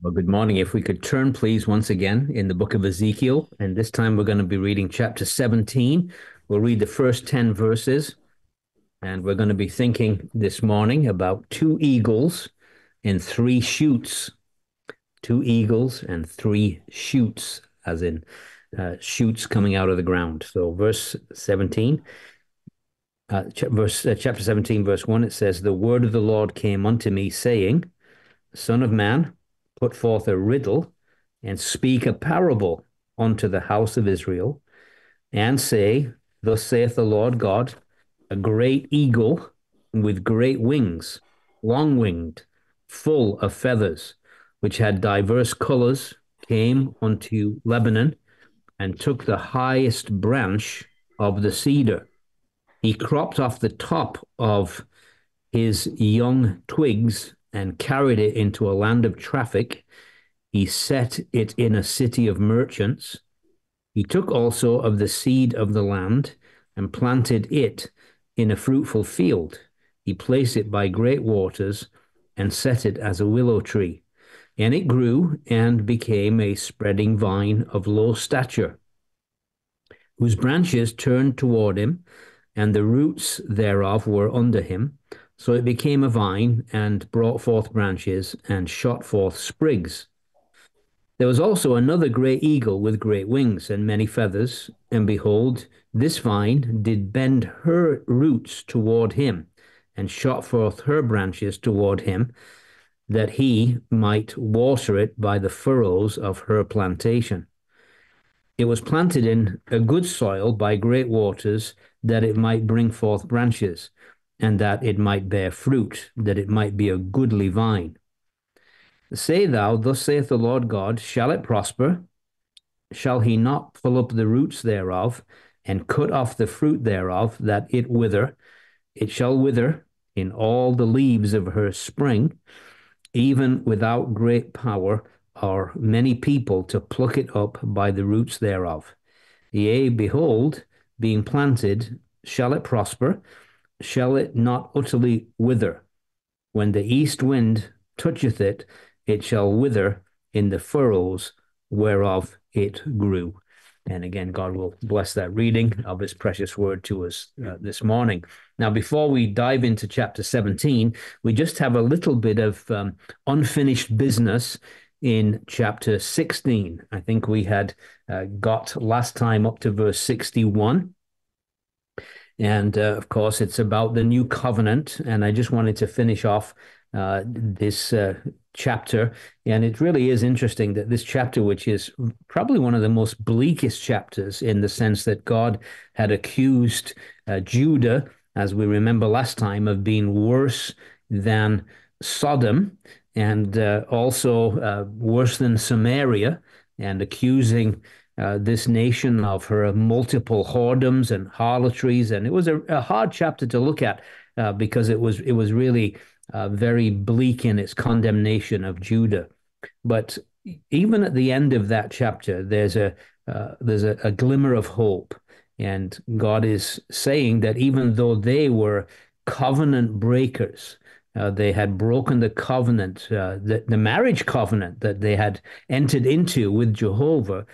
Well, good morning. If we could turn, please, once again in the book of Ezekiel, and this time we're going to be reading chapter 17. We'll read the first 10 verses, and we're going to be thinking this morning about two eagles and three shoots. Two eagles and three shoots, as in uh, shoots coming out of the ground. So, verse 17. Uh, ch- verse uh, chapter 17 verse 1 it says the word of the lord came unto me saying son of man put forth a riddle and speak a parable unto the house of Israel, and say, Thus saith the Lord God, a great eagle with great wings, long winged, full of feathers, which had diverse colors, came unto Lebanon and took the highest branch of the cedar. He cropped off the top of his young twigs and carried it into a land of traffic. He set it in a city of merchants. He took also of the seed of the land and planted it in a fruitful field. He placed it by great waters and set it as a willow tree. And it grew and became a spreading vine of low stature, whose branches turned toward him, and the roots thereof were under him. So it became a vine and brought forth branches and shot forth sprigs. There was also another great eagle with great wings and many feathers. And behold, this vine did bend her roots toward him and shot forth her branches toward him, that he might water it by the furrows of her plantation. It was planted in a good soil by great waters, that it might bring forth branches and that it might bear fruit, that it might be a goodly vine. Say thou, Thus saith the Lord God, Shall it prosper? Shall he not pull up the roots thereof, and cut off the fruit thereof, that it wither? It shall wither in all the leaves of her spring, even without great power or many people to pluck it up by the roots thereof. Yea, behold, being planted, shall it prosper? Shall it not utterly wither? When the east wind toucheth it, it shall wither in the furrows whereof it grew. And again, God will bless that reading of His precious word to us uh, this morning. Now, before we dive into chapter 17, we just have a little bit of um, unfinished business in chapter 16. I think we had uh, got last time up to verse 61. And uh, of course, it's about the new covenant. And I just wanted to finish off uh, this uh, chapter. And it really is interesting that this chapter, which is probably one of the most bleakest chapters in the sense that God had accused uh, Judah, as we remember last time, of being worse than Sodom and uh, also uh, worse than Samaria, and accusing uh, this nation of her multiple whoredoms and harlotries, and it was a, a hard chapter to look at uh, because it was it was really uh, very bleak in its condemnation of Judah. But even at the end of that chapter, there's a uh, there's a, a glimmer of hope, and God is saying that even though they were covenant breakers, uh, they had broken the covenant, uh, the, the marriage covenant that they had entered into with Jehovah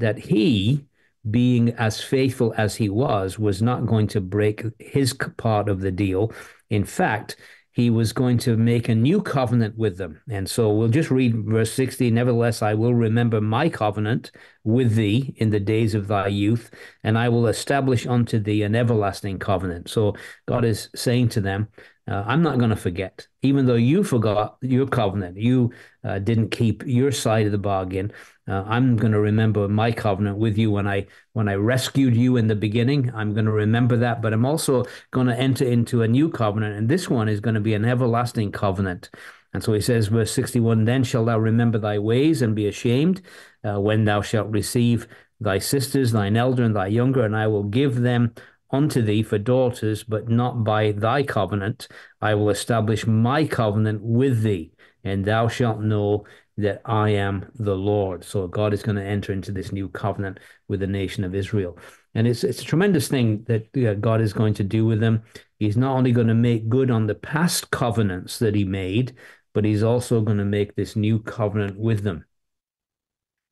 that he, being as faithful as he was, was not going to break his part of the deal. In fact, he was going to make a new covenant with them. And so we'll just read verse 60 Nevertheless, I will remember my covenant with thee in the days of thy youth, and I will establish unto thee an everlasting covenant. So God is saying to them, uh, I'm not going to forget, even though you forgot your covenant, you uh, didn't keep your side of the bargain. Uh, I'm going to remember my covenant with you when I when I rescued you in the beginning. I'm going to remember that, but I'm also going to enter into a new covenant, and this one is going to be an everlasting covenant. And so he says, verse 61 Then shalt thou remember thy ways and be ashamed uh, when thou shalt receive thy sisters, thine elder and thy younger, and I will give them unto thee for daughters, but not by thy covenant. I will establish my covenant with thee, and thou shalt know that I am the Lord. So God is going to enter into this new covenant with the nation of Israel. And it's it's a tremendous thing that uh, God is going to do with them. He's not only going to make good on the past covenants that he made but he's also going to make this new covenant with them.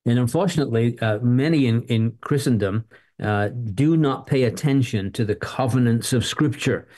And unfortunately, uh, many in, in Christendom uh, do not pay attention to the covenants of Scripture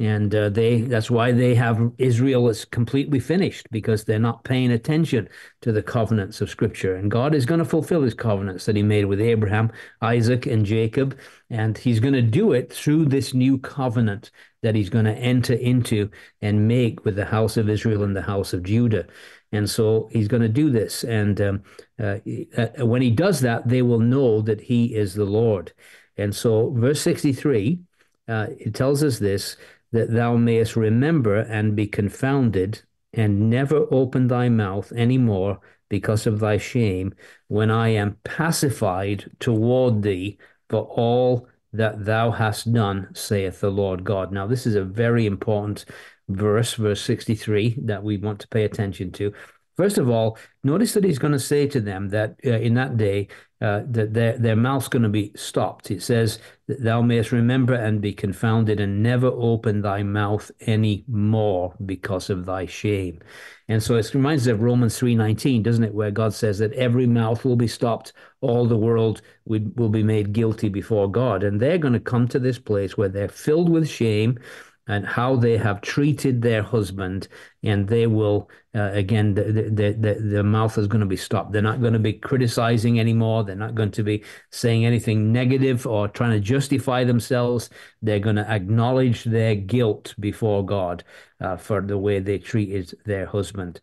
and uh, they that's why they have Israel is completely finished because they're not paying attention to the covenants of Scripture. And God is going to fulfill His covenants that He made with Abraham, Isaac, and Jacob, and He's going to do it through this new covenant that He's going to enter into and make with the house of Israel and the house of Judah. And so He's going to do this, and um, uh, uh, when He does that, they will know that He is the Lord. And so, verse sixty-three. Uh, it tells us this that thou mayest remember and be confounded, and never open thy mouth any more because of thy shame, when I am pacified toward thee for all that thou hast done, saith the Lord God. Now, this is a very important verse, verse 63, that we want to pay attention to. First of all, notice that he's going to say to them that uh, in that day, uh, that their, their mouth's going to be stopped. It says that thou mayest remember and be confounded and never open thy mouth any more because of thy shame. And so it reminds us of Romans 3.19, doesn't it? Where God says that every mouth will be stopped. All the world will be made guilty before God. And they're going to come to this place where they're filled with shame and how they have treated their husband, and they will uh, again the, the, the, the mouth is going to be stopped. They're not going to be criticizing anymore. They're not going to be saying anything negative or trying to justify themselves. They're going to acknowledge their guilt before God uh, for the way they treated their husband.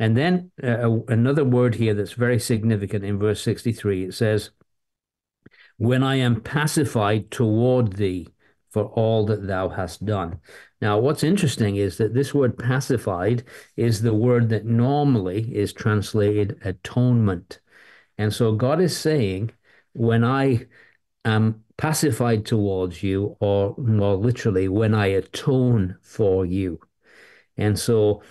And then uh, another word here that's very significant in verse 63 it says, When I am pacified toward thee, for all that thou hast done. Now, what's interesting is that this word pacified is the word that normally is translated atonement. And so God is saying, when I am pacified towards you, or more literally, when I atone for you. And so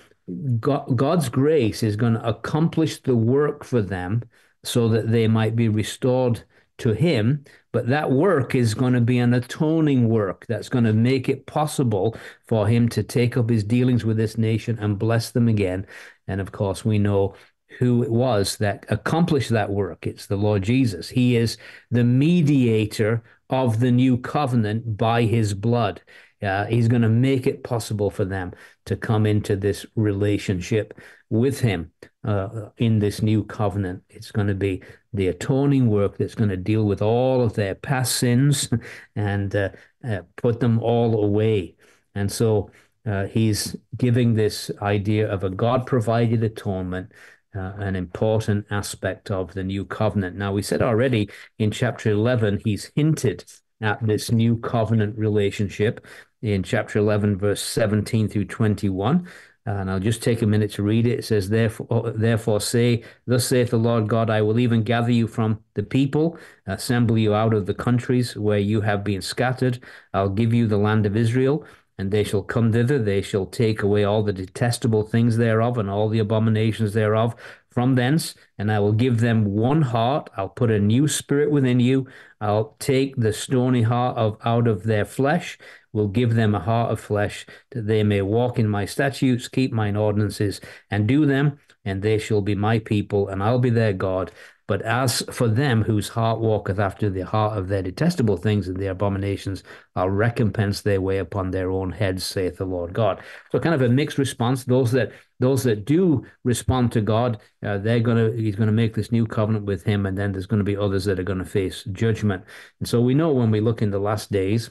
God, God's grace is going to accomplish the work for them so that they might be restored to Him but that work is going to be an atoning work that's going to make it possible for him to take up his dealings with this nation and bless them again. And of course, we know who it was that accomplished that work. It's the Lord Jesus. He is the mediator of the new covenant by his blood. Uh, he's going to make it possible for them to come into this relationship with him uh, in this new covenant. It's going to be the atoning work that's going to deal with all of their past sins and uh, uh, put them all away. And so uh, he's giving this idea of a God provided atonement. Uh, an important aspect of the new covenant. Now, we said already in chapter 11, he's hinted at this new covenant relationship in chapter 11, verse 17 through 21. And I'll just take a minute to read it. It says, Therefore, uh, therefore say, Thus saith the Lord God, I will even gather you from the people, assemble you out of the countries where you have been scattered. I'll give you the land of Israel, and they shall come thither. They shall take away all the detestable things thereof and all the abominations thereof from thence, and I will give them one heart. I'll put a new spirit within you. I'll take the stony heart of out of their flesh, will give them a heart of flesh, that they may walk in my statutes, keep mine ordinances, and do them, and they shall be my people, and I'll be their God. But as for them whose heart walketh after the heart of their detestable things and their abominations, I'll recompense their way upon their own heads, saith the Lord God. So kind of a mixed response. Those that those that do respond to God, uh, they're gonna He's gonna make this new covenant with Him, and then there's going to be others that are going to face judgment. And so we know when we look in the last days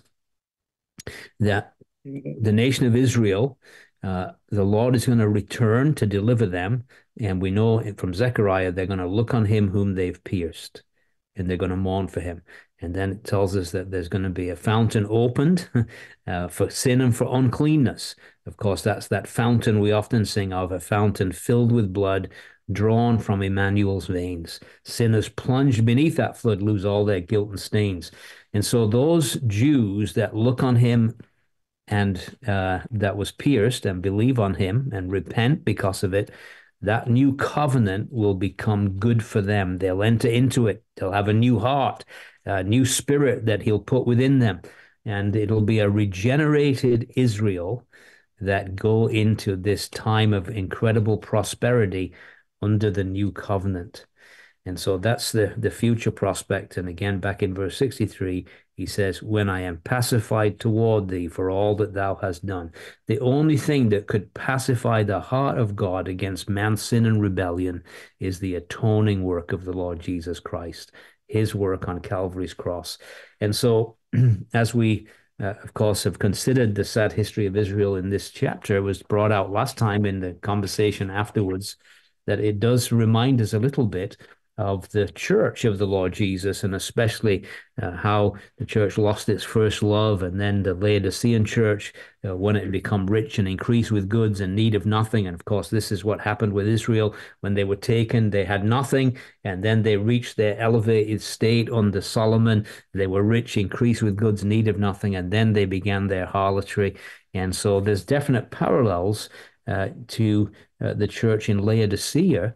that the nation of Israel, uh, the Lord is going to return to deliver them. And we know from Zechariah, they're going to look on him whom they've pierced and they're going to mourn for him. And then it tells us that there's going to be a fountain opened uh, for sin and for uncleanness. Of course, that's that fountain we often sing of, a fountain filled with blood drawn from Emmanuel's veins. Sinners plunged beneath that flood lose all their guilt and stains. And so those Jews that look on him and uh, that was pierced and believe on him and repent because of it, that new covenant will become good for them. They'll enter into it. They'll have a new heart, a new spirit that he'll put within them. And it'll be a regenerated Israel that go into this time of incredible prosperity under the new covenant. And so that's the, the future prospect. And again, back in verse 63, he says, When I am pacified toward thee for all that thou hast done. The only thing that could pacify the heart of God against man's sin and rebellion is the atoning work of the Lord Jesus Christ, his work on Calvary's cross. And so, as we uh, of course, have considered the sad history of Israel in this chapter was brought out last time in the conversation afterwards, that it does remind us a little bit of the church of the Lord Jesus, and especially uh, how the church lost its first love, and then the Laodicean church, uh, when it had become rich and increased with goods and need of nothing. And of course, this is what happened with Israel when they were taken. They had nothing, and then they reached their elevated state under Solomon. They were rich, increased with goods, need of nothing, and then they began their harlotry. And so there's definite parallels uh, to uh, the church in Laodicea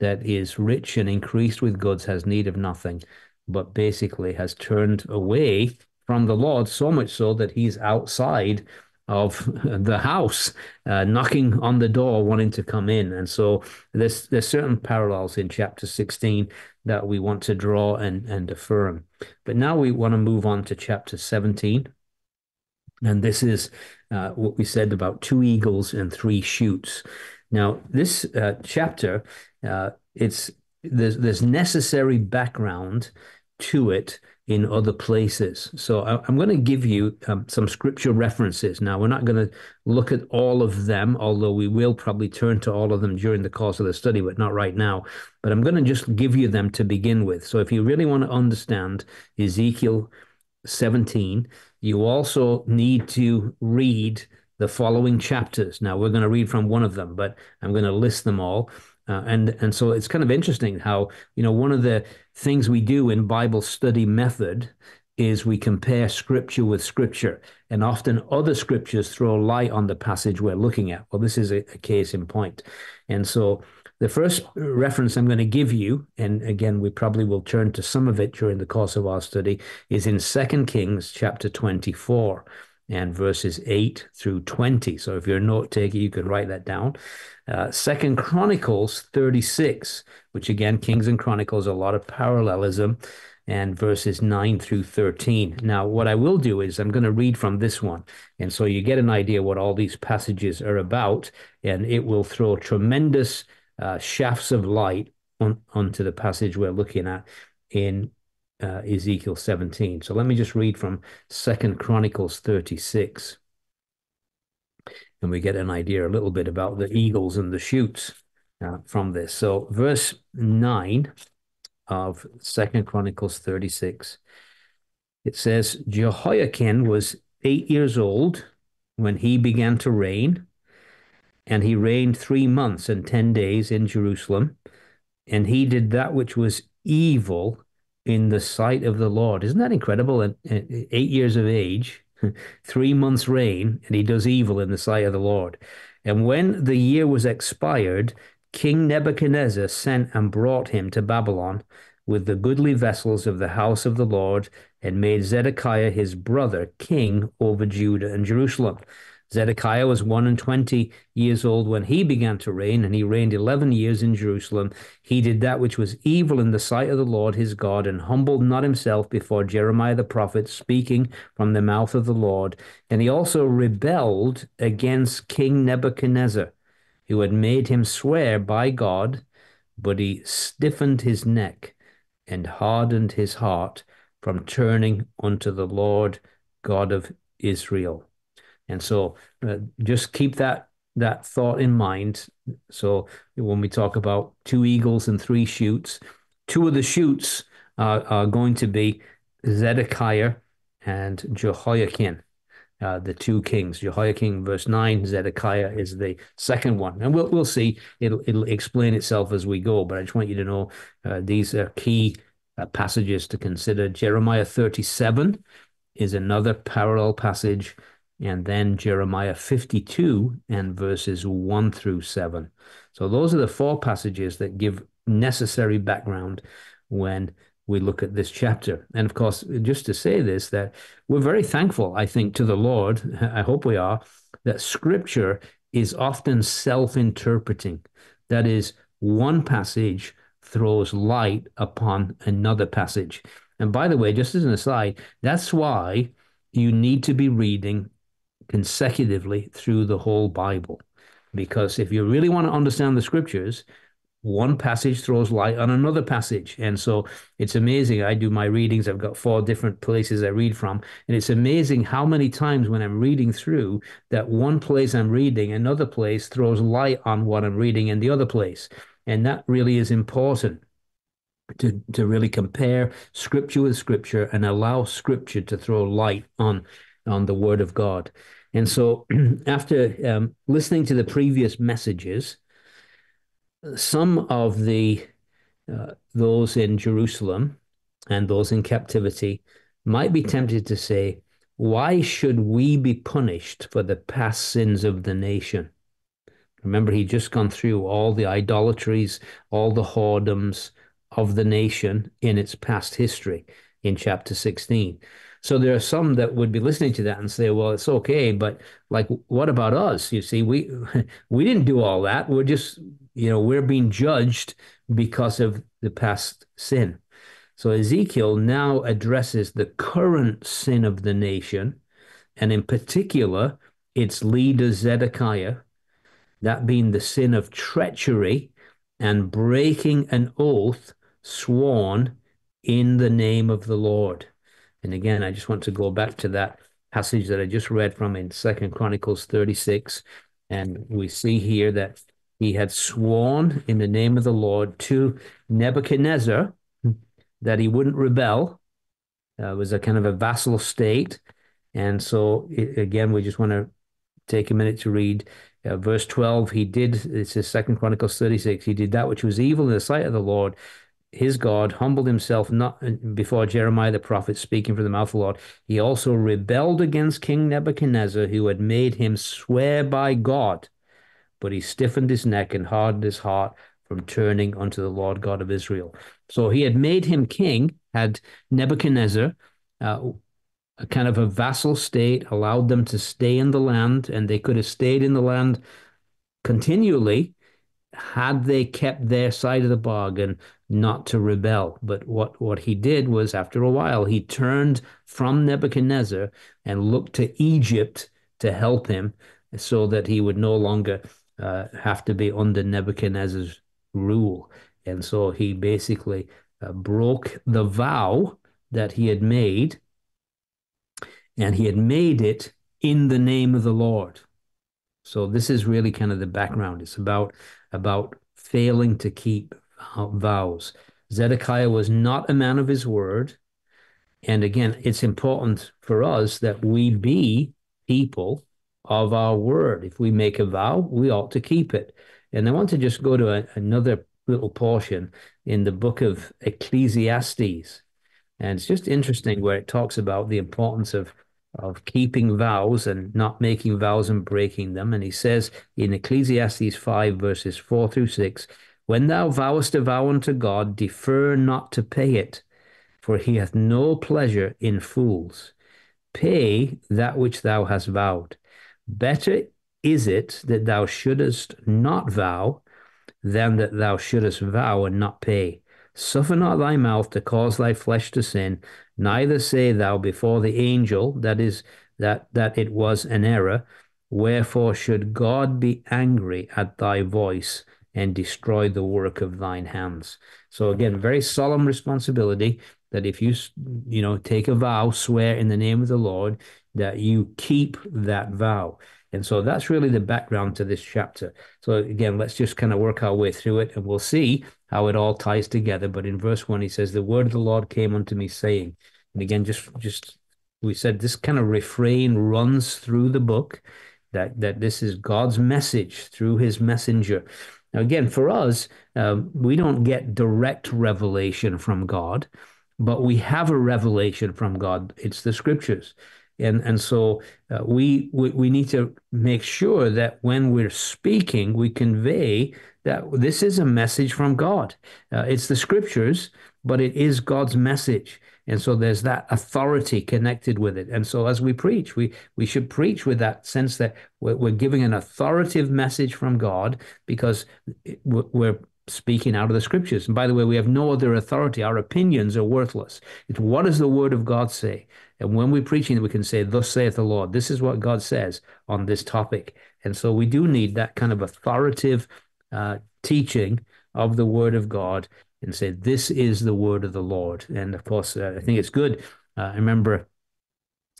that is rich and increased with goods has need of nothing, but basically has turned away from the Lord so much so that he's outside of the house, uh, knocking on the door, wanting to come in. And so there's there's certain parallels in chapter 16 that we want to draw and, and affirm. But now we want to move on to chapter 17. And this is uh, what we said about two eagles and three shoots. Now, this uh, chapter uh, it's there's there's necessary background to it in other places. So I, am going to give you um, some scripture references. Now we're not going to look at all of them, although we will probably turn to all of them during the course of the study, but not right now. But I'm going to just give you them to begin with. So if you really want to understand Ezekiel 17, you also need to read the following chapters. Now we're going to read from one of them, but I'm going to list them all. Uh, and and so it's kind of interesting how you know one of the things we do in Bible study method is we compare scripture with scripture, and often other scriptures throw light on the passage we're looking at. Well, this is a, a case in point, and so the first reference I'm going to give you, and again we probably will turn to some of it during the course of our study, is in Second Kings chapter 24 and verses 8 through 20. So if you're a note taker, you can write that down. Uh, Second Chronicles 36, which again, Kings and Chronicles, a lot of parallelism, and verses 9 through 13. Now, what I will do is I'm going to read from this one. And so you get an idea what all these passages are about, and it will throw tremendous uh, shafts of light on, onto the passage we're looking at in uh, Ezekiel 17. So let me just read from Second Chronicles 36 and we get an idea a little bit about the eagles and the shoots uh, from this. So, verse 9 of Second Chronicles 36, it says, Jehoiakim was eight years old when he began to reign, and he reigned three months and ten days in Jerusalem, and he did that which was evil in the sight of the Lord. Isn't that incredible? At, eight years of age, three months' reign, and he does evil in the sight of the Lord. And when the year was expired, King Nebuchadnezzar sent and brought him to Babylon with the goodly vessels of the house of the Lord, and made Zedekiah his brother king over Judah and Jerusalem. Zedekiah was one and twenty years old when he began to reign, and he reigned eleven years in Jerusalem. He did that which was evil in the sight of the Lord his God, and humbled not himself before Jeremiah the prophet, speaking from the mouth of the Lord. And he also rebelled against King Nebuchadnezzar, who had made him swear by God, but he stiffened his neck and hardened his heart from turning unto the Lord God of Israel. And so uh, just keep that that thought in mind. So when we talk about two eagles and three shoots, two of the shoots uh, are going to be Zedekiah and Jehoiakim, uh, the two kings. Jehoiakim, verse nine. Zedekiah is the second one, and we'll we'll see. It'll it'll explain itself as we go. But I just want you to know uh, these are key uh, passages to consider. Jeremiah thirty-seven is another parallel passage and then Jeremiah 52 and verses 1 through 7. So those are the four passages that give necessary background when we look at this chapter. And of course, just to say this, that we're very thankful, I think, to the Lord, I hope we are, that scripture is often self interpreting. That is, one passage throws light upon another passage. And by the way, just as an aside, that's why you need to be reading consecutively through the whole Bible. Because if you really want to understand the scriptures, one passage throws light on another passage. And so it's amazing. I do my readings, I've got four different places I read from. And it's amazing how many times when I'm reading through that one place I'm reading, another place throws light on what I'm reading in the other place. And that really is important to, to really compare scripture with scripture and allow scripture to throw light on, on the word of God. And so after um, listening to the previous messages, some of the uh, those in Jerusalem and those in captivity might be tempted to say, why should we be punished for the past sins of the nation? Remember, he'd just gone through all the idolatries, all the whoredoms of the nation in its past history in chapter 16. So there are some that would be listening to that and say, well, it's okay, but like, what about us? You see, we we didn't do all that. We're just, you know, we're being judged because of the past sin. So Ezekiel now addresses the current sin of the nation, and in particular, its leader Zedekiah, that being the sin of treachery and breaking an oath sworn in the name of the Lord. And again, I just want to go back to that passage that I just read from in Second Chronicles 36. And we see here that he had sworn in the name of the Lord to Nebuchadnezzar that he wouldn't rebel. Uh, it was a kind of a vassal state. And so, it, again, we just want to take a minute to read uh, verse 12. He did, it says Second Chronicles 36, he did that which was evil in the sight of the Lord his God humbled himself not before Jeremiah the prophet speaking from the mouth of the Lord. He also rebelled against King Nebuchadnezzar, who had made him swear by God, but he stiffened his neck and hardened his heart from turning unto the Lord God of Israel. So he had made him king, had Nebuchadnezzar, uh, a kind of a vassal state, allowed them to stay in the land, and they could have stayed in the land continually had they kept their side of the bargain not to rebel. But what, what he did was, after a while, he turned from Nebuchadnezzar and looked to Egypt to help him so that he would no longer uh, have to be under Nebuchadnezzar's rule. And so he basically uh, broke the vow that he had made, and he had made it in the name of the Lord. So this is really kind of the background. It's about about failing to keep Uh, vows. Zedekiah was not a man of his word. And again, it's important for us that we be people of our word. If we make a vow, we ought to keep it. And I want to just go to a, another little portion in the book of Ecclesiastes. And it's just interesting where it talks about the importance of of keeping vows and not making vows and breaking them. And he says in Ecclesiastes 5, verses 4 through 6 When thou vowest a vow unto God, defer not to pay it, for he hath no pleasure in fools. Pay that which thou hast vowed. Better is it that thou shouldest not vow than that thou shouldest vow and not pay. Suffer not thy mouth to cause thy flesh to sin, neither say thou before the angel that is that that it was an error. Wherefore should God be angry at thy voice and destroy the work of thine hands? So again, very solemn responsibility that if you you know take a vow, swear in the name of the Lord, that you keep that vow. And so that's really the background to this chapter. So again, let's just kind of work our way through it and we'll see how it all ties together. But in verse one, he says, The word of the Lord came unto me, saying, and again, just just we said this kind of refrain runs through the book that that this is God's message through his messenger. Now, again, for us, um, we don't get direct revelation from God, but we have a revelation from God. It's the scriptures and and so uh, we, we we need to make sure that when we're speaking, we convey that this is a message from God. Uh, it's the scriptures, but it is God's message. And so there's that authority connected with it. And so as we preach, we, we should preach with that sense that we're, we're giving an authoritative message from God because we're speaking out of the scriptures. And by the way, we have no other authority. Our opinions are worthless. It's what does the word of God say? And when we're preaching, we can say, Thus saith the Lord. This is what God says on this topic. And so we do need that kind of authoritative uh, teaching of the word of God and say, This is the word of the Lord. And of course, uh, I think it's good. Uh, I remember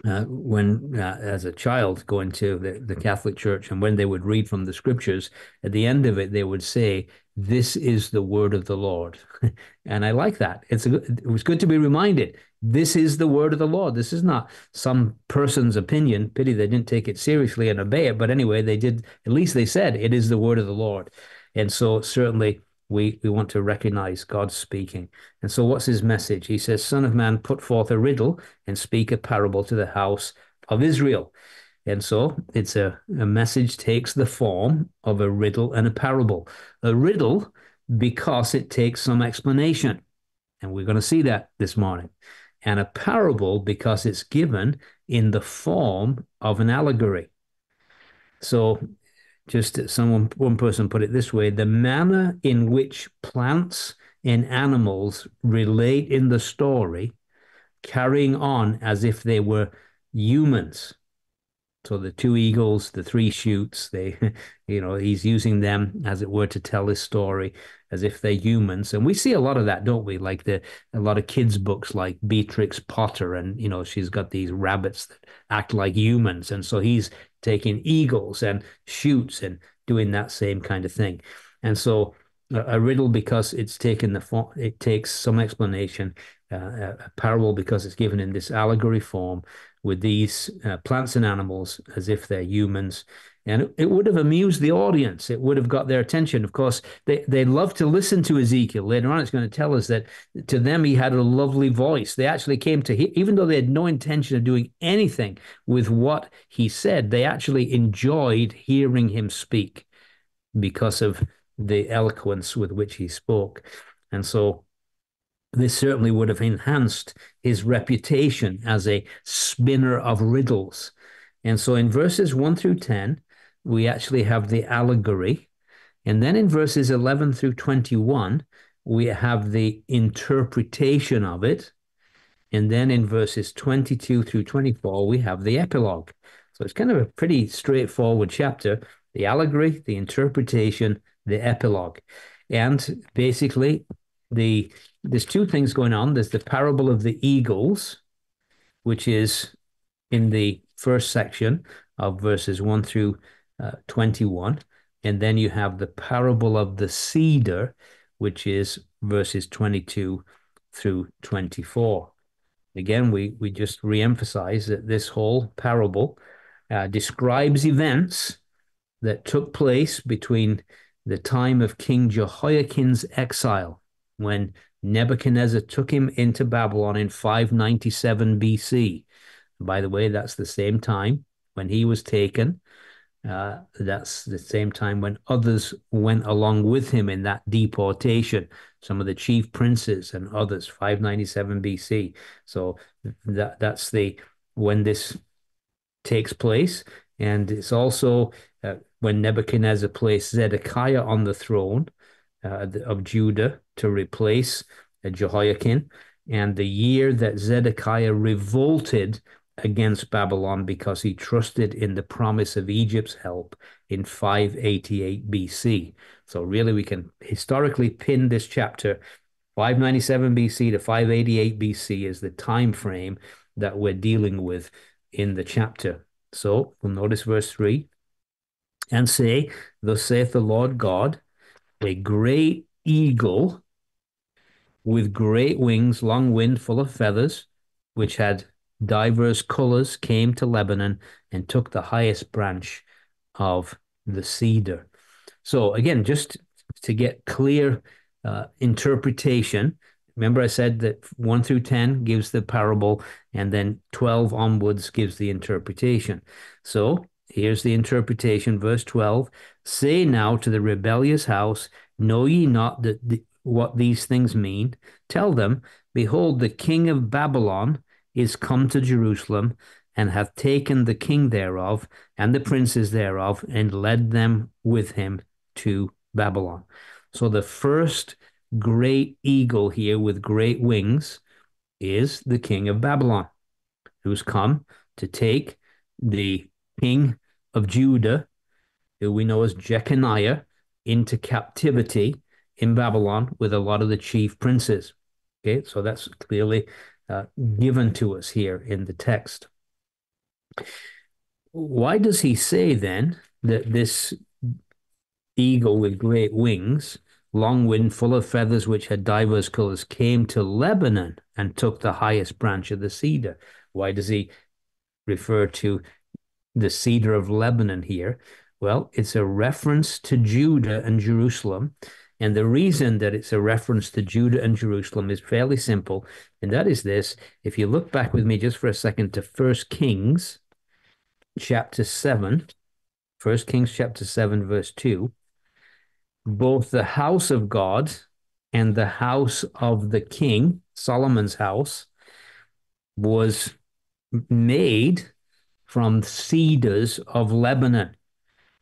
uh, when, uh, as a child, going to the, the Catholic Church, and when they would read from the scriptures, at the end of it, they would say, This is the word of the Lord. and I like that. It's a, it was good to be reminded. This is the word of the Lord. This is not some person's opinion. Pity they didn't take it seriously and obey it. But anyway, they did, at least they said, It is the word of the Lord. And so, certainly, we, we want to recognize God speaking. And so, what's his message? He says, Son of man, put forth a riddle and speak a parable to the house of Israel. And so, it's a, a message takes the form of a riddle and a parable. A riddle because it takes some explanation. And we're going to see that this morning. And a parable because it's given in the form of an allegory. So just someone one person put it this way the manner in which plants and animals relate in the story carrying on as if they were humans. So the two eagles the three shoots they you know he's using them as it were to tell his story as if they're humans. And we see a lot of that don't we? Like the a lot of kids books like beatrix potter and you know she's got these rabbits that act like humans. And so he's taking eagles and shoots and doing that same kind of thing. And so a, a riddle because it's taken the form, it takes some explanation. Uh, a parable because it's given in this allegory form with these uh, plants and animals as if they're humans and it, would have amused the audience. It would have got their attention. Of course, they, they love to listen to Ezekiel. Later on, it's going to tell us that to them, he had a lovely voice. They actually came to, even though they had no intention of doing anything with what he said, they actually enjoyed hearing him speak because of the eloquence with which he spoke. And so this certainly would have enhanced his reputation as a spinner of riddles. And so in verses 1 through 10, we actually have the allegory. And then in verses 11 through 21, we have the interpretation of it. And then in verses 22 through 24, we have the epilogue. So it's kind of a pretty straightforward chapter the allegory, the interpretation, the epilogue. And basically, the there's two things going on. There's the parable of the eagles, which is in the first section of verses 1 through uh, 21. And then you have the parable of the cedar, which is verses 22 through 24. Again, we, we just reemphasize that this whole parable uh, describes events that took place between the time of King Jehoiakim's exile, when Nebuchadnezzar took him into Babylon in 597 BC. By the way, that's the same time when he was taken uh, that's the same time when others went along with him in that deportation, some of the chief princes and others, 597 BC. So that that's the when this takes place. And it's also uh, when Nebuchadnezzar placed Zedekiah on the throne uh, of Judah to replace Jehoiakim. And the year that Zedekiah revolted against Babylon because he trusted in the promise of Egypt's help in 588 BC. So, really, we can historically pin this chapter 597 BC to 588 BC is the time frame that we're dealing with in the chapter. So, we'll notice verse 3 and say, Thus saith the Lord God, a great eagle with great wings, long wind full of feathers, which had diverse colors came to Lebanon and took the highest branch of the cedar. So, again, just to get clear uh, interpretation, remember I said that 1 through 10 gives the parable, and then 12 onwards gives the interpretation. So, here's the interpretation, verse 12 Say now to the rebellious house, Know ye not that the, what these things mean, tell them, Behold, the king of Babylon is come to Jerusalem, and hath taken the king thereof and the princes thereof, and led them with him to Babylon. So the first great eagle here with great wings is the king of Babylon, who's come to take the king of Judah, who we know as Jeconiah, into captivity in Babylon with a lot of the chief princes. Okay, so that's clearly uh, given to us here in the text. Why does he say then that this eagle with great wings, long wind full of feathers which had divers colors, came to Lebanon and took the highest branch of the cedar? Why does he refer to the cedar of Lebanon here? Well, it's a reference to Judah and Jerusalem. And the reason that it's a reference to Judah and Jerusalem is fairly simple. And that is this if you look back with me just for a second to First Kings chapter 7, 1 Kings chapter 7, verse 2, both the house of God and the house of the king, Solomon's house, was made from cedars of Lebanon.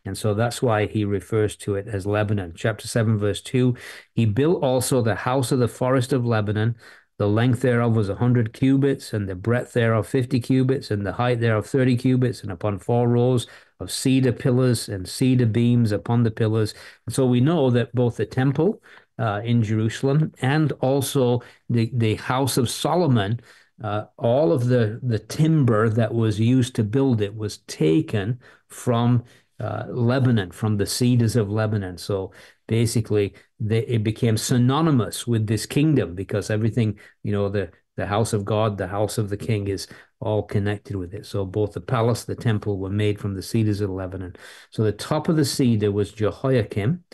And so that's why he refers to it as Lebanon. Chapter 7, verse 2 He built also the house of the forest of Lebanon. The length thereof was a hundred cubits, and the breadth thereof fifty cubits, and the height thereof thirty cubits, and upon four rows of cedar pillars and cedar beams upon the pillars. And so we know that both the temple uh, in Jerusalem and also the, the house of Solomon, uh, all of the, the timber that was used to build it was taken from uh, Lebanon, from the cedars of Lebanon. So basically, they, it became synonymous with this kingdom because everything, you know, the the house of God, the house of the king is all connected with it. So both the palace, the temple were made from the cedars of Lebanon. So the top of the cedar was Jehoiakim,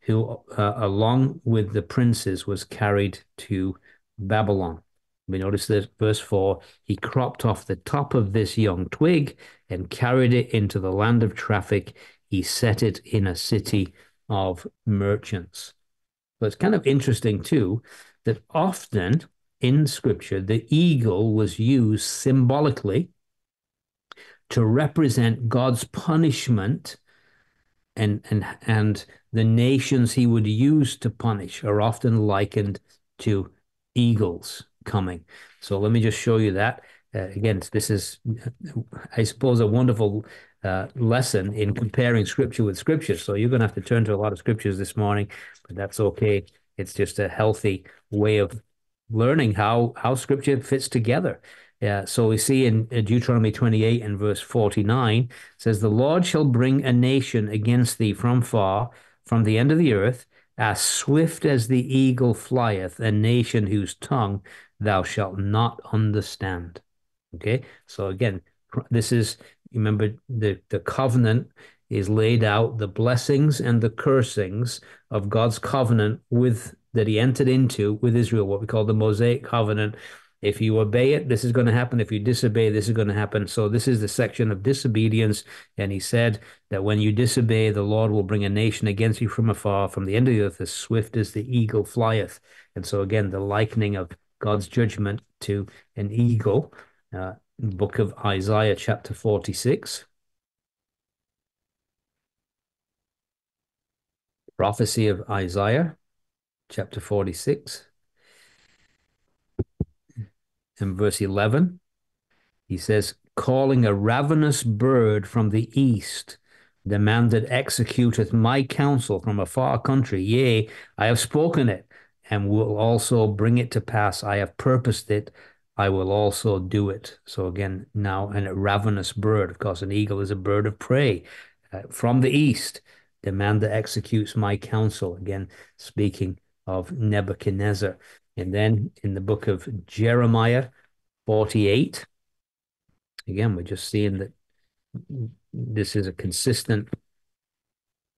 who, uh, along with the princes, was carried to Babylon. We notice this verse 4 he cropped off the top of this young twig and carried it into the land of traffic. He set it in a city of merchants. But it's kind of interesting, too, that often in scripture, the eagle was used symbolically to represent God's punishment and, and, and the nations he would use to punish are often likened to eagles coming. So let me just show you that. Uh, again, this is, I suppose, a wonderful uh, lesson in comparing scripture with scripture. So you're going to have to turn to a lot of scriptures this morning, but that's okay. It's just a healthy way of learning how how scripture fits together. Yeah, so we see in Deuteronomy 28 and verse 49 says, The Lord shall bring a nation against thee from far, from the end of the earth, as swift as the eagle flieth, a nation whose tongue thou shalt not understand. Okay, so again, this is remember the the covenant is laid out the blessings and the cursings of God's covenant with that he entered into with Israel, what we call the Mosaic covenant. If you obey it, this is going to happen. If you disobey, this is going to happen. So, this is the section of disobedience. And he said that when you disobey, the Lord will bring a nation against you from afar, from the end of the earth, as swift as the eagle flieth. And so, again, the likening of God's judgment to an eagle. Uh, book of Isaiah, chapter 46. Prophecy of Isaiah, chapter 46. In verse 11, he says, Calling a ravenous bird from the east, the man that executeth my counsel from a far country. Yea, I have spoken it, and will also bring it to pass. I have purposed it. I will also do it. So again, now and a ravenous bird. Of course, an eagle is a bird of prey uh, from the east. The man that executes my counsel. Again, speaking of Nebuchadnezzar. And then in the book of Jeremiah 48, again, we're just seeing that this is a consistent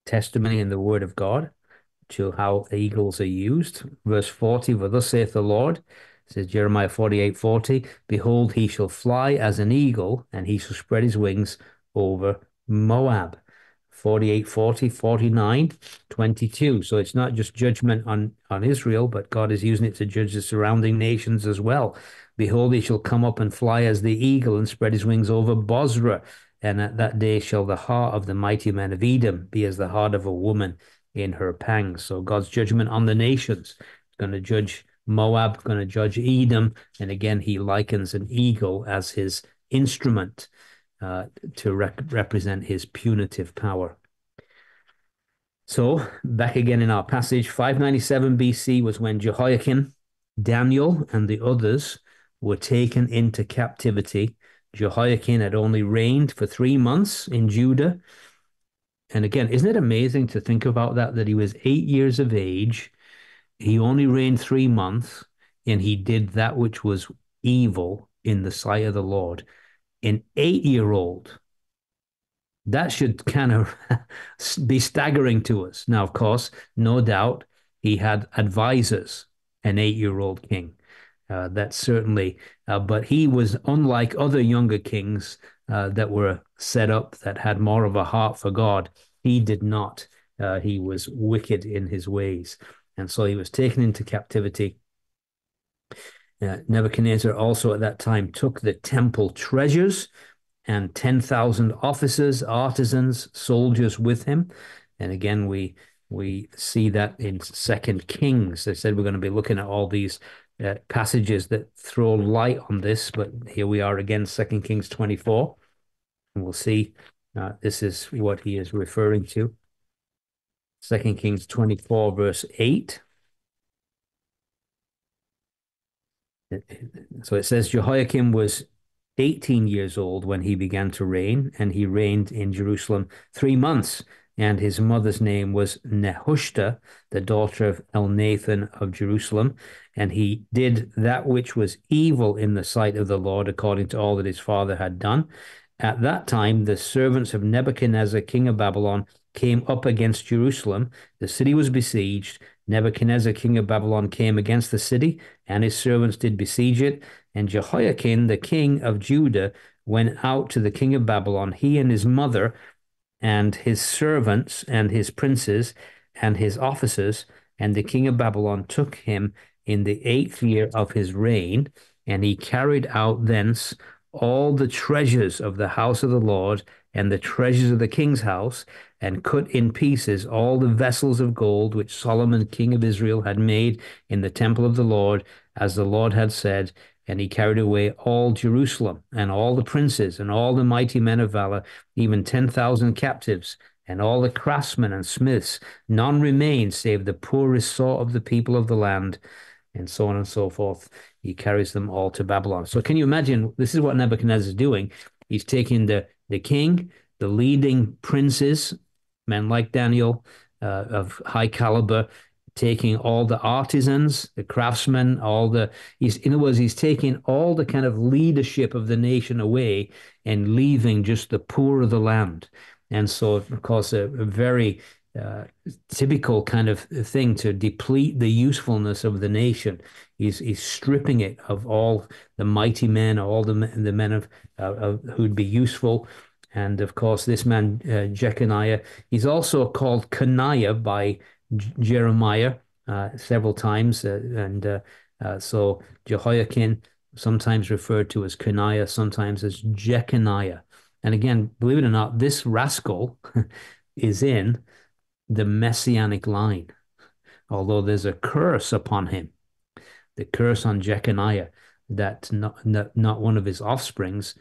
testimony in the word of God to how eagles are used. Verse 40, for thus saith the Lord, says Jeremiah 48, 40, Behold, he shall fly as an eagle, and he shall spread his wings over Moab. 48, 40, 49, 22. So it's not just judgment on, on Israel, but God is using it to judge the surrounding nations as well. Behold, he shall come up and fly as the eagle and spread his wings over Bozrah. And at that day shall the heart of the mighty men of Edom be as the heart of a woman in her pangs. So God's judgment on the nations is going to judge Moab, going to judge Edom. And again, he likens an eagle as his instrument uh, to rec- represent his punitive power. So, back again in our passage, 597 BC was when Jehoiakim, Daniel, and the others were taken into captivity. Jehoiakim had only reigned for three months in Judah. And again, isn't it amazing to think about that? That he was eight years of age, he only reigned three months, and he did that which was evil in the sight of the Lord an eight year old. That should kind of be staggering to us. Now, of course, no doubt he had advisors, an eight year old king. Uh, that certainly, uh, but he was unlike other younger kings uh, that were set up that had more of a heart for God. He did not. Uh, he was wicked in his ways. And so he was taken into captivity uh, Nebuchadnezzar also at that time took the temple treasures and 10,000 officers, artisans, soldiers with him. And again, we we see that in Second Kings. They said we're going to be looking at all these uh, passages that throw light on this, but here we are again, Second Kings 24. And we'll see uh, this is what he is referring to. Second Kings 24, verse 8. So it says Jehoiakim was 18 years old when he began to reign, and he reigned in Jerusalem three months. And his mother's name was Nehushta, the daughter of Elnathan of Jerusalem. And he did that which was evil in the sight of the Lord, according to all that his father had done. At that time, the servants of Nebuchadnezzar, king of Babylon, came up against Jerusalem. The city was besieged, Nebuchadnezzar, king of Babylon, came against the city, and his servants did besiege it. And Jehoiakim, the king of Judah, went out to the king of Babylon, he and his mother, and his servants, and his princes, and his officers. And the king of Babylon took him in the eighth year of his reign, and he carried out thence all the treasures of the house of the Lord and the treasures of the king's house, and cut in pieces all the vessels of gold which Solomon, king of Israel, had made in the temple of the Lord, as the Lord had said. And he carried away all Jerusalem, and all the princes, and all the mighty men of valor, even 10,000 captives, and all the craftsmen and smiths. None remained save the poorest sort of the people of the land, and so on and so forth. He carries them all to Babylon. So, can you imagine? This is what Nebuchadnezzar is doing. He's taking the, the king, the leading princes men like Daniel uh, of high caliber, taking all the artisans, the craftsmen, all the he's in other words, he's taking all the kind of leadership of the nation away and leaving just the poor of the land. And so, of course, a, a very uh, typical kind of thing to deplete the usefulness of the nation. He's he's stripping it of all the mighty men, all the the men of, uh, of who'd be useful, and of course, this man, uh, Jeconiah, he's also called Coniah by J- Jeremiah uh, several times. Uh, and uh, so Jehoiakim, sometimes referred to as Coniah, sometimes as Jeconiah. And again, believe it or not, this rascal is in the messianic line, although there's a curse upon him, the curse on Jeconiah, that not, not, not one of his offsprings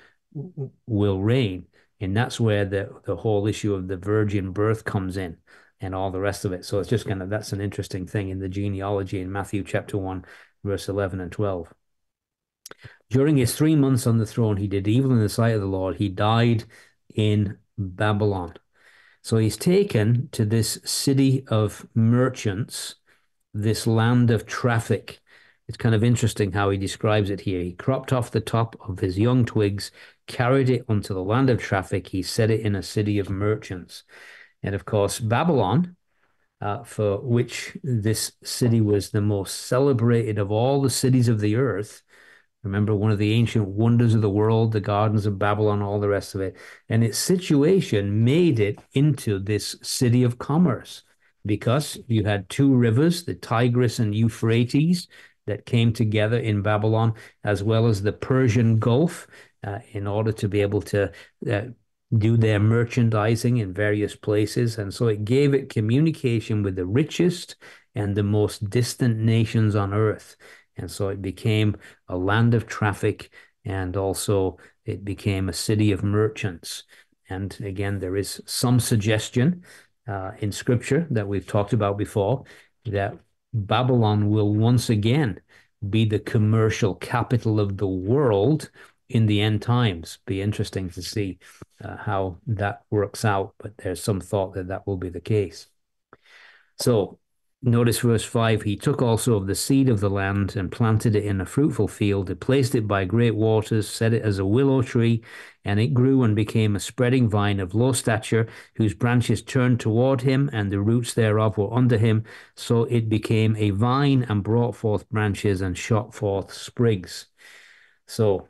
will reign. And that's where the, the whole issue of the virgin birth comes in and all the rest of it. So it's just kind of that's an interesting thing in the genealogy in Matthew chapter 1, verse 11 and 12. During his three months on the throne, he did evil in the sight of the Lord. He died in Babylon. So he's taken to this city of merchants, this land of traffic. It's kind of interesting how he describes it here. He cropped off the top of his young twigs carried it onto the land of traffic. He set it in a city of merchants. And of course, Babylon, uh, for which this city was the most celebrated of all the cities of the earth, Remember, one of the ancient wonders of the world, the gardens of Babylon, all the rest of it. And its situation made it into this city of commerce because you had two rivers, the Tigris and Euphrates, that came together in Babylon, as well as the Persian Gulf, uh, in order to be able to uh, do their merchandising in various places. And so it gave it communication with the richest and the most distant nations on earth. And so it became a land of traffic and also it became a city of merchants. And again, there is some suggestion uh, in scripture that we've talked about before that Babylon will once again be the commercial capital of the world in the end times. Be interesting to see uh, how that works out, but there's some thought that that will be the case. So Notice verse 5 He took also of the seed of the land and planted it in a fruitful field, and placed it by great waters, set it as a willow tree, and it grew and became a spreading vine of low stature, whose branches turned toward him, and the roots thereof were under him. So it became a vine and brought forth branches and shot forth sprigs. So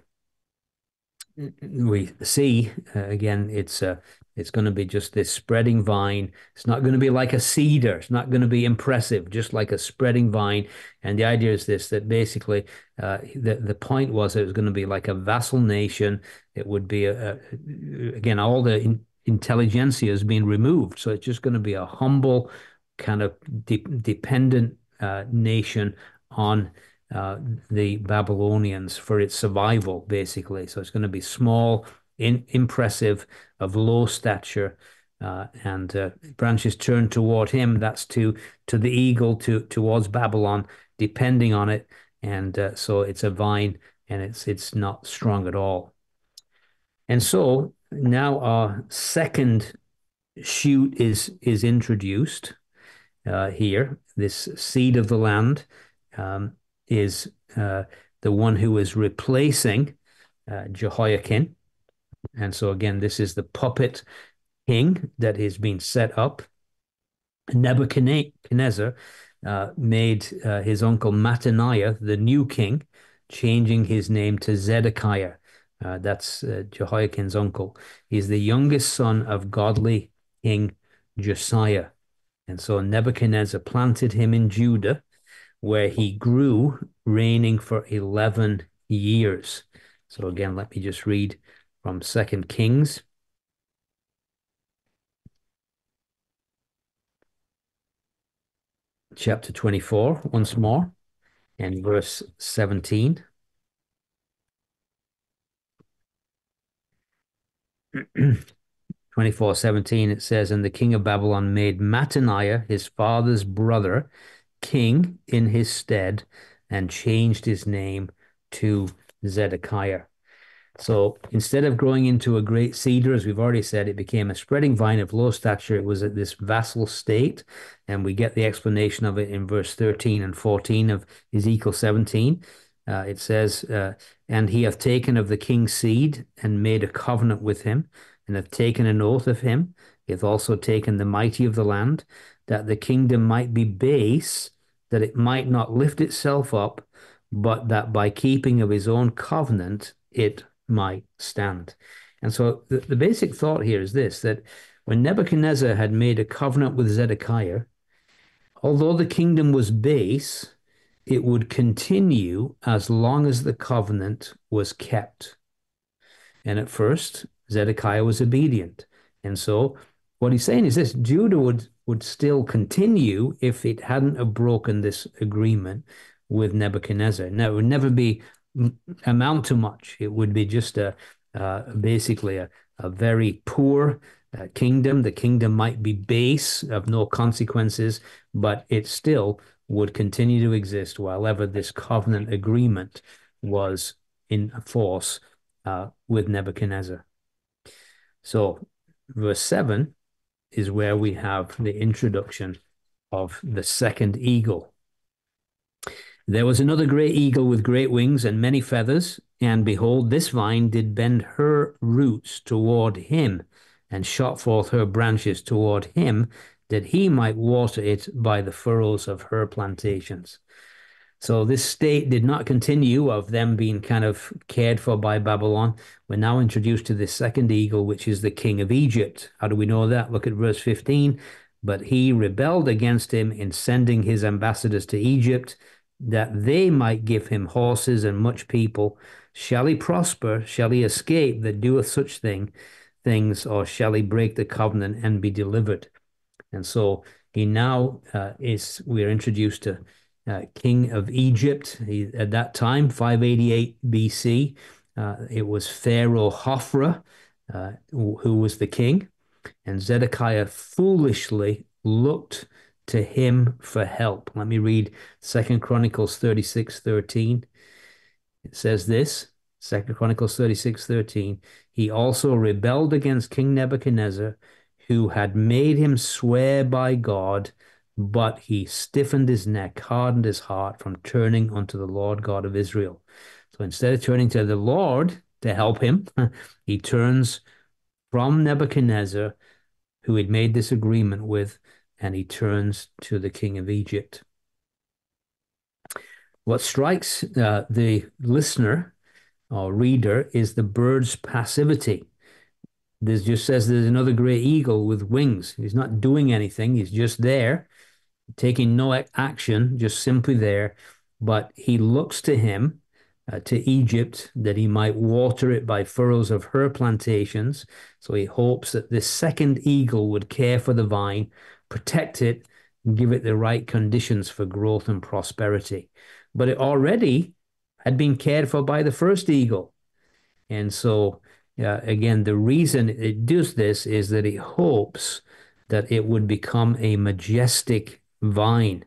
we see uh, again, it's a it's going to be just this spreading vine. It's not going to be like a cedar. It's not going to be impressive, just like a spreading vine. And the idea is this: that basically, uh, the the point was it was going to be like a vassal nation. It would be a, a again all the in, intelligentsia is being removed, so it's just going to be a humble, kind of de- dependent uh, nation on. Uh, the Babylonians for its survival, basically. So it's going to be small, in, impressive, of low stature, uh, and uh, branches turned toward him. That's to to the eagle, to towards Babylon, depending on it, and uh, so it's a vine, and it's it's not strong at all. And so now our second shoot is is introduced uh, here. This seed of the land um, is uh, the one who is replacing uh, Jehoiakim. And so again, this is the puppet king that is being set up. Nebuchadnezzar uh, made uh, his uncle Mattaniah the new king, changing his name to Zedekiah. Uh, that's uh, Jehoiakim's uncle. He's the youngest son of godly King Josiah. And so Nebuchadnezzar planted him in Judah, where he grew, reigning for 11 years. So again, let me just read from Second Kings. Chapter 24, once more, and verse 17. Twenty-four seventeen. It says, "And the king of Babylon made Mattaniah his father's brother king in his stead, and changed his name to Zedekiah." So instead of growing into a great cedar, as we've already said, it became a spreading vine of low stature. It was at this vassal state, and we get the explanation of it in verse 13 and 14 of Ezekiel 17. Uh, it says, uh, And he hath taken of the king's seed and made a covenant with him, and hath taken an oath of him. He hath also taken the mighty of the land, that the kingdom might be base, that it might not lift itself up, but that by keeping of his own covenant it might stand. And so the, the basic thought here is this that when Nebuchadnezzar had made a covenant with Zedekiah, although the kingdom was base, it would continue as long as the covenant was kept. And at first, Zedekiah was obedient. And so what he's saying is this Judah would, would still continue if it hadn't have broken this agreement with Nebuchadnezzar. Now, it would never be amount to much. It would be just a uh, basically a, a very poor uh, kingdom. The kingdom might be base of no consequences, but it still would continue to exist while ever this covenant agreement was in force uh, with Nebuchadnezzar. So, verse 7 is where we have the introduction of the second eagle. There was another great eagle with great wings and many feathers, and behold, this vine did bend her roots toward him, and shot forth her branches toward him, that he might water it by the furrows of her plantations. So this state did not continue of them being kind of cared for by Babylon. We're now introduced to the second eagle, which is the king of Egypt. How do we know that? Look at verse 15. But he rebelled against him in sending his ambassadors to Egypt, that they might give him horses and much people. Shall he prosper? Shall he escape that doeth such thing things, or shall he break the covenant and be delivered? And so he now uh, is. We are introduced to uh, king of Egypt. He, at that time, 588 BC, uh, it was Pharaoh Hophra uh, who, who was the king, and Zedekiah foolishly looked to him for help. Let me read Second Chronicles 36, 13. It says this, Second Chronicles 36, 13. He also rebelled against King Nebuchadnezzar, who had made him swear by God but he stiffened his neck, hardened his heart from turning unto the Lord God of Israel. So instead of turning to the Lord to help him, he turns from Nebuchadnezzar, who he'd made this agreement with, and he turns to the king of Egypt. What strikes uh, the listener or reader is the bird's passivity. This just says there's another great eagle with wings. He's not doing anything, he's just there taking no action, just simply there. But he looks to him, uh, to Egypt, that he might water it by furrows of her plantations. So he hopes that this second eagle would care for the vine, protect it, and give it the right conditions for growth and prosperity. But it already had been cared for by the first eagle. And so, uh, again, the reason it does this is that it hopes that it would become a majestic vine.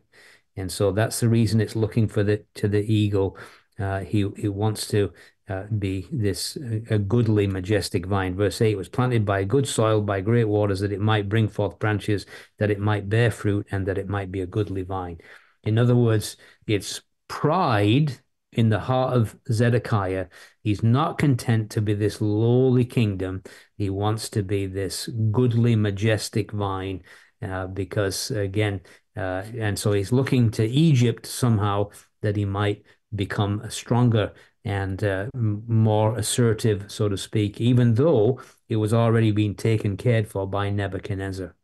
And so that's the reason it's looking for the to the eagle. Uh, he he wants to uh, be this a goodly, majestic vine. Verse 8 was planted by good soil, by great waters, that it might bring forth branches, that it might bear fruit, and that it might be a goodly vine. In other words, it's pride in the heart of Zedekiah. He's not content to be this lowly kingdom. He wants to be this goodly, majestic vine uh, because, again, uh, and so he's looking to Egypt somehow that he might become a stronger and uh, more assertive, so to speak, even though it was already being taken cared for by Nebuchadnezzar.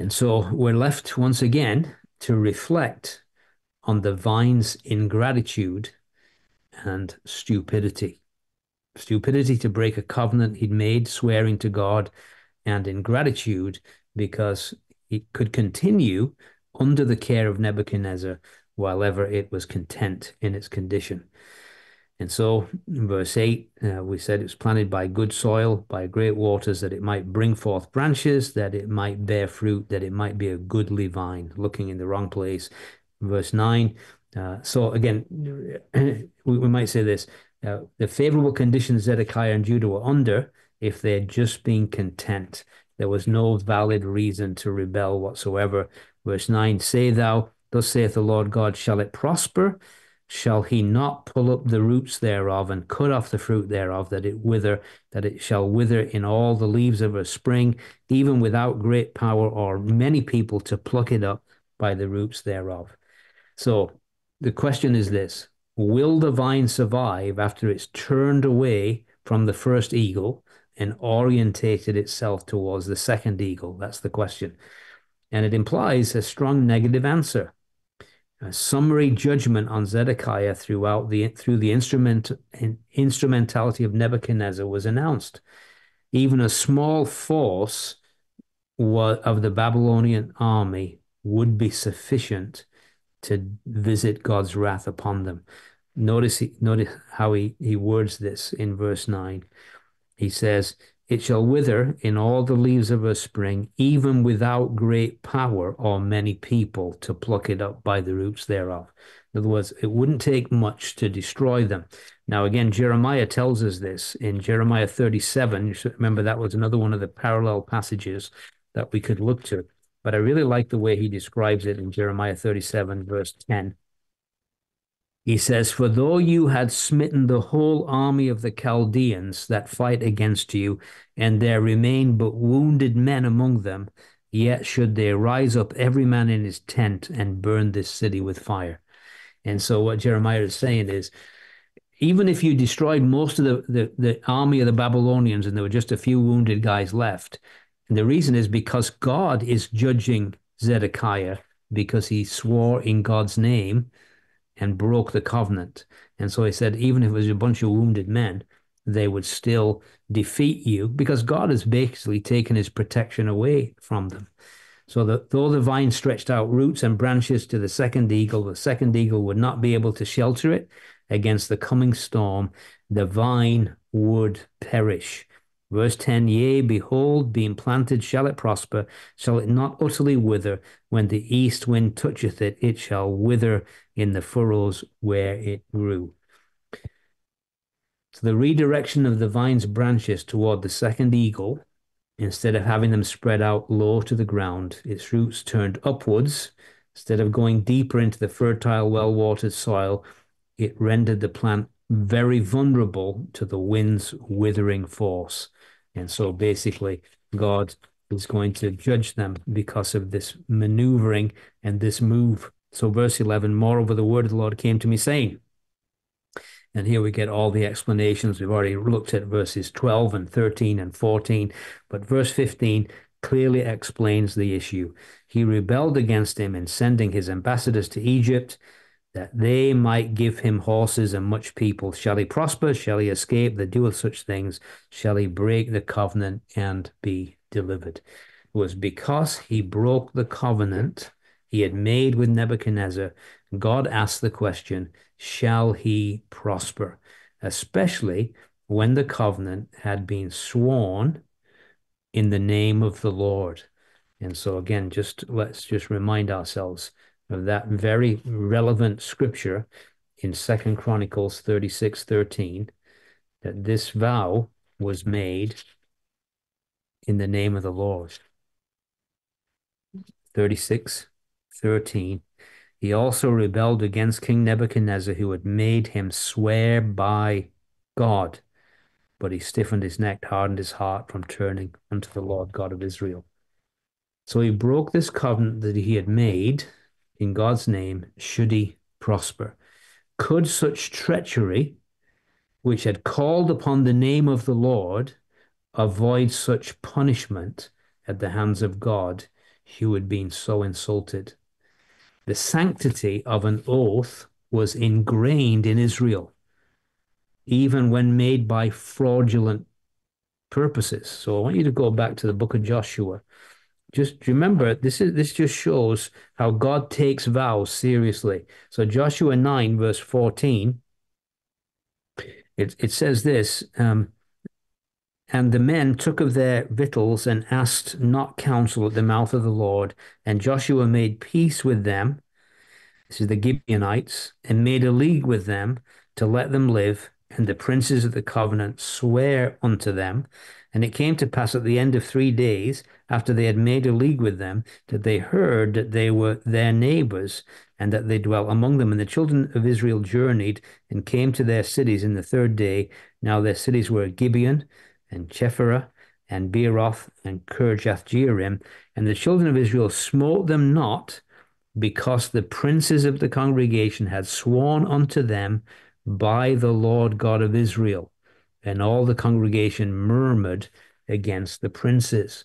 And so we're left once again to reflect on the vine's ingratitude and stupidity. Stupidity to break a covenant he'd made, swearing to God, and ingratitude because it could continue under the care of Nebuchadnezzar while ever it was content in its condition. And so, in verse 8, uh, we said it was planted by good soil, by great waters, that it might bring forth branches, that it might bear fruit, that it might be a goodly vine, looking in the wrong place. Verse 9, uh, so again, we, we, might say this uh, the favorable conditions Zedekiah and Judah were under, if they had just been content, there was no valid reason to rebel whatsoever. Verse 9 Say thou, Thus saith the Lord God, Shall it prosper? Shall he not pull up the roots thereof and cut off the fruit thereof, that it wither, that it shall wither in all the leaves of a spring, even without great power or many people to pluck it up by the roots thereof? So the question is this Will the vine survive after it's turned away from the first eagle and orientated itself towards the second eagle? That's the question. And it implies a strong negative answer. A summary judgment on Zedekiah throughout the through the instrument instrumentality of Nebuchadnezzar was announced. Even a small force of the Babylonian army would be sufficient to visit God's wrath upon them. Notice, notice how he, he words this in verse 9. He says, It shall wither in all the leaves of a spring, even without great power or many people to pluck it up by the roots thereof. In other words, it wouldn't take much to destroy them. Now, again, Jeremiah tells us this in Jeremiah 37. You should remember that was another one of the parallel passages that we could look to. But I really like the way he describes it in Jeremiah 37, verse 10. He says, For though you had smitten the whole army of the Chaldeans that fight against you, and there remain but wounded men among them, yet should they rise up every man in his tent and burn this city with fire. And so what Jeremiah is saying is, even if you destroyed most of the, the, the army of the Babylonians and there were just a few wounded guys left, and the reason is because God is judging Zedekiah because he swore in God's name and broke the covenant. And so he said, even if it was a bunch of wounded men, they would still defeat you because God has basically taken his protection away from them. So that though the vine stretched out roots and branches to the second eagle, the second eagle would not be able to shelter it against the coming storm. The vine would perish. Verse 10 Yea, behold, being planted, shall it prosper? Shall it not utterly wither? When the east wind toucheth it, it shall wither in the furrows where it grew. So the redirection of the vine's branches toward the second eagle, instead of having them spread out low to the ground, its roots turned upwards. Instead of going deeper into the fertile, well watered soil, it rendered the plant very vulnerable to the wind's withering force. And so basically, God is going to judge them because of this maneuvering and this move. So, verse 11, moreover, the word of the Lord came to me, saying, and here we get all the explanations. We've already looked at verses 12 and 13 and 14, but verse 15 clearly explains the issue. He rebelled against him in sending his ambassadors to Egypt that they might give him horses and much people. Shall he prosper? Shall he escape the doeth such things? Shall he break the covenant and be delivered? It was because he broke the covenant he had made with Nebuchadnezzar. God asked the question, Shall he prosper? Especially when the covenant had been sworn in the name of the Lord. And so again, just let's just remind ourselves of that very relevant scripture in Second Chronicles 36 13 that this vow was made in the name of the Lord. 36 13. He also rebelled against King Nebuchadnezzar, who had made him swear by God. But he stiffened his neck, hardened his heart from turning unto the Lord God of Israel. So he broke this covenant that he had made in God's name should he prosper. Could such treachery, which had called upon the name of the Lord, avoid such punishment at the hands of God who had been so insulted? The sanctity of an oath was ingrained in Israel, even when made by fraudulent purposes. So I want you to go back to the book of Joshua just remember this is this just shows how God takes vows seriously. So Joshua 9 verse 14 it it says this um, and the men took of their victuals and asked not counsel at the mouth of the Lord. And Joshua made peace with them this is the Gibeonites and made a league with them to let them live. And the princes of the covenant swear unto them and it came to pass at the end of three days, after they had made a league with them, that they heard that they were their neighbors, and that they dwelt among them. And the children of Israel journeyed and came to their cities in the third day. Now their cities were Gibeon and Chephirah and Beeroth and Kirjath Jearim. And the children of Israel smote them not, because the princes of the congregation had sworn unto them by the Lord God of Israel and all the congregation murmured against the princes.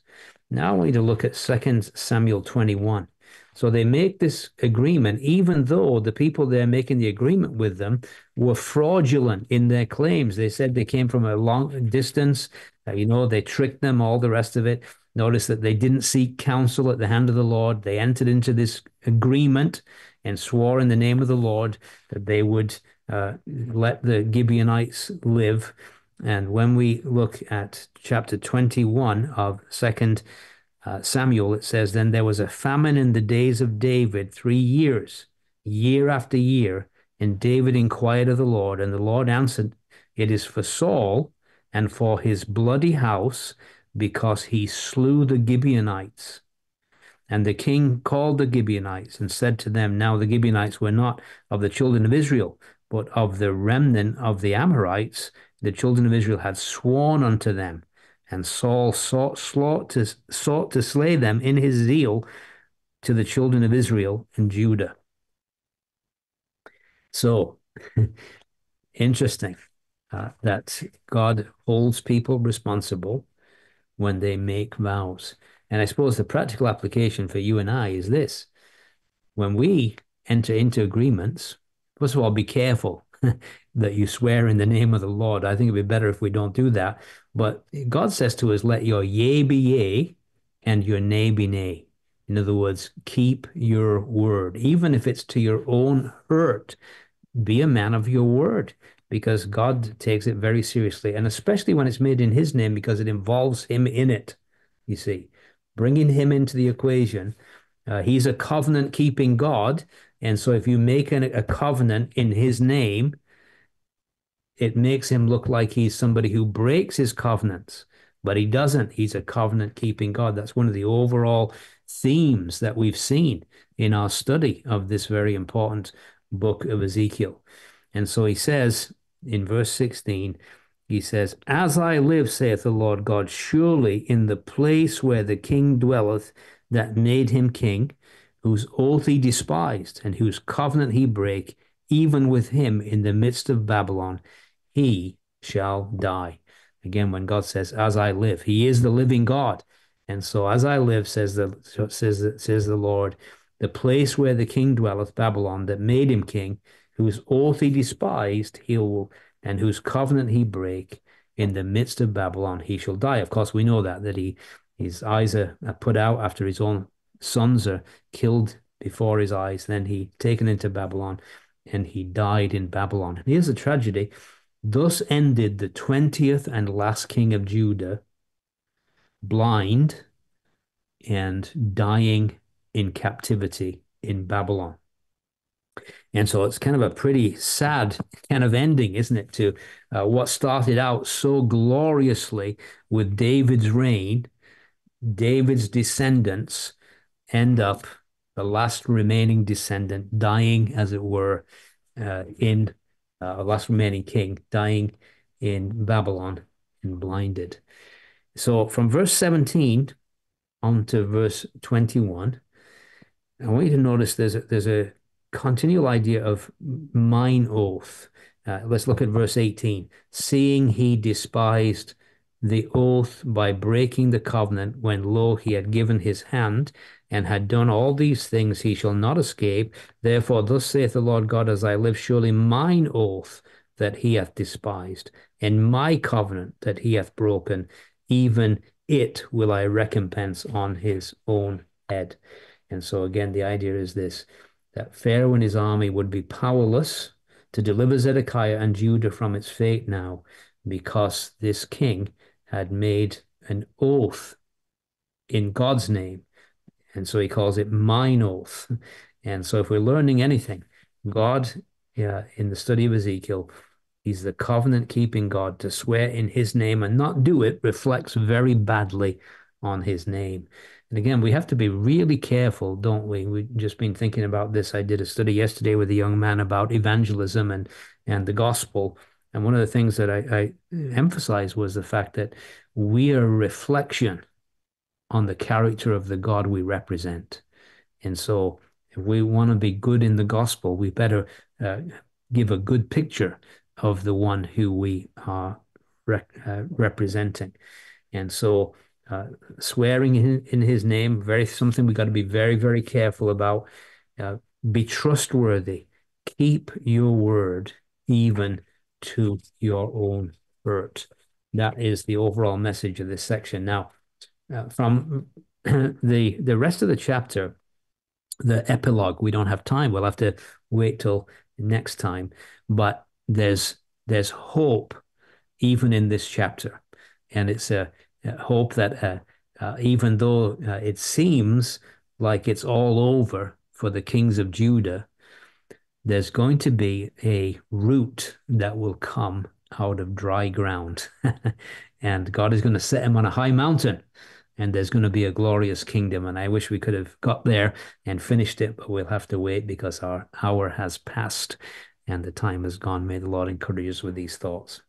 Now we need to look at 2 Samuel 21. So they make this agreement, even though the people they're making the agreement with them were fraudulent in their claims. They said they came from a long distance. Uh, you know, they tricked them, all the rest of it. Notice that they didn't seek counsel at the hand of the Lord. They entered into this agreement and swore in the name of the Lord that they would uh, let the Gibeonites live. And when we look at chapter 21 of Second uh, Samuel, it says, Then there was a famine in the days of David three years, year after year. And David inquired of the Lord, and the Lord answered, It is for Saul and for his bloody house, because he slew the Gibeonites. And the king called the Gibeonites and said to them, Now the Gibeonites were not of the children of Israel, but of the remnant of the Amorites, the children of Israel had sworn unto them, and Saul sought, sought, to, sought to slay them in his zeal to the children of Israel and Judah. So, interesting uh, that God holds people responsible when they make vows. And I suppose the practical application for you and I is this when we enter into agreements, first of all, be careful that you swear in the name of the Lord. I think it'd be better if we don't do that. But God says to us, let your yea be yea and your nay be nay. In other words, keep your word. Even if it's to your own hurt, be a man of your word because God takes it very seriously. And especially when it's made in his name because it involves him in it, you see. Bringing him into the equation. Uh, he's a covenant keeping God. And so if you make an, a covenant in his name, it makes him look like he's somebody who breaks his covenants, but he doesn't. He's a covenant keeping God. That's one of the overall themes that we've seen in our study of this very important book of Ezekiel. And so he says in verse 16, he says, As I live, saith the Lord God, surely in the place where the king dwelleth that made him king, whose oath he despised, and whose covenant he brake, even with him in the midst of Babylon, he shall die. Again, when God says, "As I live," He is the living God, and so as I live, says the says says the Lord, the place where the king dwelleth, Babylon, that made him king, whose oath he despised, he will, and whose covenant he brake, in the midst of Babylon, he shall die. Of course, we know that that he his eyes are, are put out after his own sons are killed before his eyes. Then he taken into Babylon, and he died in Babylon. And here's a tragedy Thus ended the twentieth and last king of Judah, blind and dying in captivity in Babylon. And so it's kind of a pretty sad kind of ending, isn't it, to uh, what started out so gloriously with David's reign. David's descendants end up, the last remaining descendant, dying, as it were, uh, in uh, last remaining king, dying in Babylon and blinded. So from verse 17 on to verse 21, I want you to notice there's a, there's a continual idea of mine oath. Uh, let's look at verse 18. Seeing he despised the oath by breaking the covenant when lo he had given his hand and had done all these things, he shall not escape. Therefore, thus saith the Lord God, as I live, surely mine oath that he hath despised, and my covenant that he hath broken, even it will I recompense on his own head. And so, again, the idea is this that Pharaoh and his army would be powerless to deliver Zedekiah and Judah from its fate now, because this king had made an oath in God's name and so he calls it mine oath. And so if we're learning anything, God, yeah, in the study of Ezekiel, he's the covenant keeping God to swear in his name and not do it reflects very badly on his name. And again, we have to be really careful, don't we? We've just been thinking about this. I did a study yesterday with a young man about evangelism and and the gospel. And one of the things that I, I emphasized was the fact that we are a reflection on the character of the God we represent. And so, if we want to be good in the gospel, we better uh, give a good picture of the one who we are uh, representing. And so, uh, swearing in, in, his name, very something we got to be very, very careful about. Uh, be trustworthy. Keep your word, even to your own hurt. That is the overall message of this section. Now, uh, from the the rest of the chapter, the epilogue. We don't have time. We'll have to wait till next time. But there's there's hope even in this chapter, and it's a, a hope that uh, uh, even though uh, it seems like it's all over for the kings of Judah, there's going to be a root that will come out of dry ground. and God is going to set him on a high mountain and there's going to be a glorious kingdom. And I wish we could have got there and finished it, but we'll have to wait because our hour has passed and the time has gone. May the Lord encourage us with these thoughts.